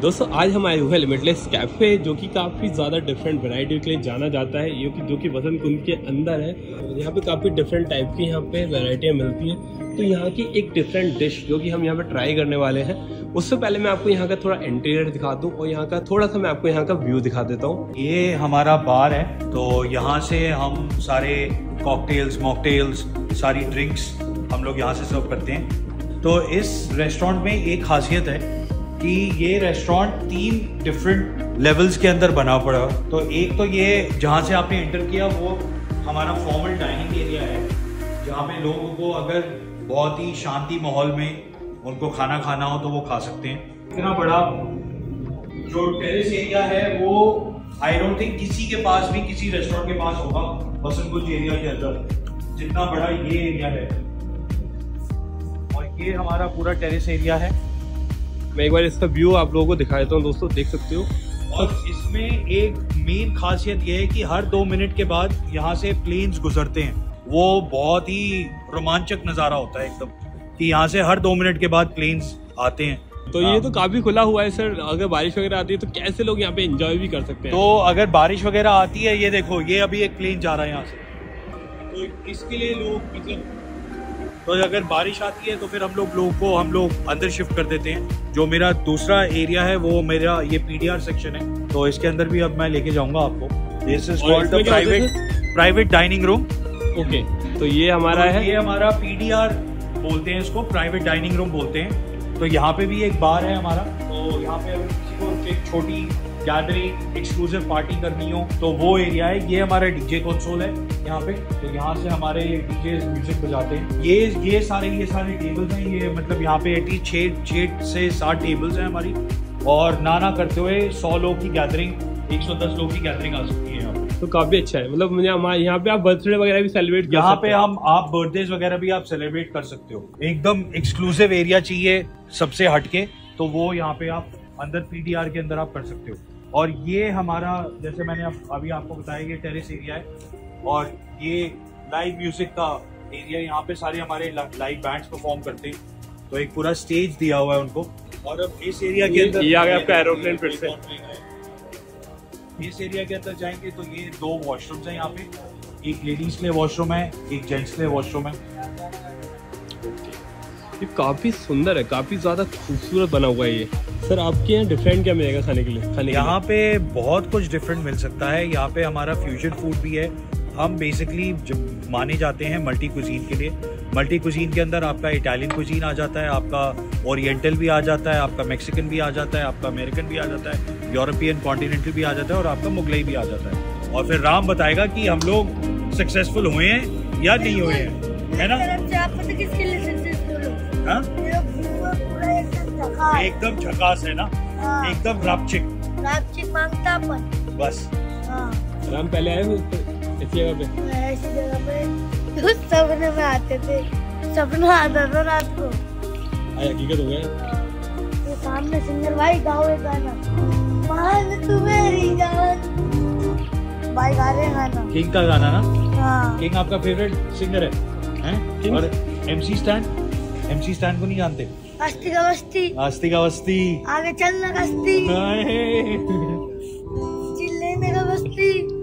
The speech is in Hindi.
दोस्तों, आज हम आए हुए हैं लिमिटलेस कैफ़े जो कि काफ़ी ज़्यादा डिफरेंट वैरायटी के लिए जाना जाता है, ये कि जो कि वसंत कुंड के अंदर है। यहाँ पे काफ़ी डिफरेंट टाइप की यहाँ पे वैरायटियाँ मिलती हैं। तो यहाँ की एक डिफरेंट डिश जो कि हम यहाँ पे ट्राई करने वाले हैं। उससे पहले मैं आपको यहाँ का थोड़ा इंटीरियर दिखा दूँ और यहाँ का थोड़ा सा मैं आपको यहाँ का व्यू दिखा देता हूँ। ये हमारा बार है तो यहाँ से हम सारे कॉकटेल्स मॉकटेल्स सारी ड्रिंक्स हम लोग यहाँ से सर्व करते हैं। तो इस रेस्टोरेंट में एक खासियत है कि ये रेस्टोरेंट तीन डिफरेंट लेवल्स के अंदर बना पड़ा। तो एक तो ये, जहाँ से आपने एंटर किया, वो हमारा फॉर्मल डाइनिंग एरिया है, जहाँ पे लोगों को अगर बहुत ही शांति माहौल में उनको खाना खाना हो तो वो खा सकते हैं। इतना बड़ा जो टेरिस एरिया है, वो आई डोंट थिंक किसी के पास भी, किसी रेस्टोरेंट के पास होगा बसंत कुंज एरिया के अंदर। जितना बड़ा ये एरिया है। और ये हमारा पूरा टेरिस एरिया है। मैं एक बार इसका व्यू आप लोगों को दिखा देता हूँ दोस्तों देख सकते हो। और इसमें एक मेन खासियत यह है कि हर दो मिनट के बाद यहाँ से प्लेन्स गुजरते हैं। वो बहुत ही रोमांचक नज़ारा होता है एकदम कि यहाँ से हर दो मिनट के बाद प्लेन्स आते हैं। तो ये तो काफ़ी खुला हुआ है सर। अगर बारिश वगैरह आती है तो कैसे लोग यहाँ पे एंजॉय भी कर सकते हैं? तो अगर बारिश वगैरह आती है ये देखो ये अभी एक प्लेन जा रहा है यहाँ से। तो इसके लिए लोग मतलब तो अगर बारिश आती है तो फिर हम लोग लोगों को हम लोग अंदर शिफ्ट कर देते हैं। जो मेरा दूसरा एरिया है वो मेरा ये पीडीआर सेक्शन है। तो इसके अंदर भी अब मैं लेके जाऊँगा आपको। This is called private private dining room okay तो ये हमारा तो है। ये हमारा पीडीआर बोलते हैं इसको प्राइवेट डाइनिंग रूम बोलते हैं। तो यहाँ पे भी एक बार है हमारा। तो यहाँ पे अगर किसी को एक छोटी गैदरिंग एक्सक्लूसिव पार्टी करनी हो तो वो एरिया है ये हमारा डीजे कंसोल है यहाँ पे। तो यहाँ से हमारे डीजे म्यूज़िक बजाते हैं। ये ये सारे ये सारे टेबल्स हैं ये मतलब यहाँ पे एटी छः छः से सात टेबल्स हैं हमारी। और ना ना करते हुए सौ लोग की गैदरिंग एक सौ दस लोग की गैदरिंग आ सकती है यहाँ पे। तो काफ़ी अच्छा है। मतलब हमारे यहाँ पे आप बर्थडे वगैरह भी सेलिब्रेट यहाँ पे हम आप बर्थडे वगैरह भी आप सेलिब्रेट कर सकते हो। एकदम एक्सक्लूसिव एरिया चाहिए सबसे हटके तो वो यहाँ पे आप अंदर पीडीआर के अंदर आप कर सकते हो। और ये हमारा जैसे मैंने अभी आपको बताया ये टेरिस एरिया है और ये लाइव म्यूज़िक का एरिया यहाँ पे सारे हमारे लाइव बैंड्स परफॉर्म करते हैं। तो एक पूरा स्टेज दिया हुआ है उनको। और अब इस एरिया के अंदर ये आ गया आपका एरोप्लेन फिर से। इस एरिया के अंदर जाएँगे तो ये दो वॉशरूम्स हैं यहाँ पे। एक लेडीज़ के लिए वॉशरूम है एक जेंट्स के लिए वॉशरूम है। ये काफ़ी सुंदर है काफ़ी ज़्यादा खूबसूरत बना हुआ है ये। सर आपके यहाँ डिफरेंट क्या मिलेगा खाने के लिए? खाने यहाँ पे बहुत कुछ डिफरेंट मिल सकता है। यहाँ पे हमारा फ्यूजन फ़ूड भी है। हम बेसिकली जब माने जाते हैं मल्टी कुजीन के लिए मल्टी कुजीन के अंदर आपका इटालियन कुजीन आ जाता है आपका ओरिएंटल भी आ जाता है आपका मैक्सिकन भी आ जाता है आपका अमेरिकन भी आ जाता है यूरोपियन कॉन्टिनेंटल भी आ जाता है और आपका मुगलई भी आ जाता है। और फिर राम बताएगा कि हम लोग सक्सेसफुल हुए हैं या नहीं हुए हैं। है ना? हाँ? एकदम झकास। है ना? हाँ। एकदम रापचिक रापचिक माँगता अपन। बस। हाँ। राम पहले आए हो इस जगह पे? ऐसी जगह पे। तो सपने में आते थे। सपना आता था रात को। आज हकीकत हो गया। तो सामने सिंगर भाई गाओ एक गाना। मान तू मेरी जान। भाई गा रहे गाना। किंग का गाना ना? हाँ। किंग आपका फेवरेट सिंगर है। हैं? और एमसी स्टैंड एमसी स्टैंड को नहीं जानते? अस्ती का बस्ती अस्ती का बस्ती आगे चलना चिल्ले का बस्ती।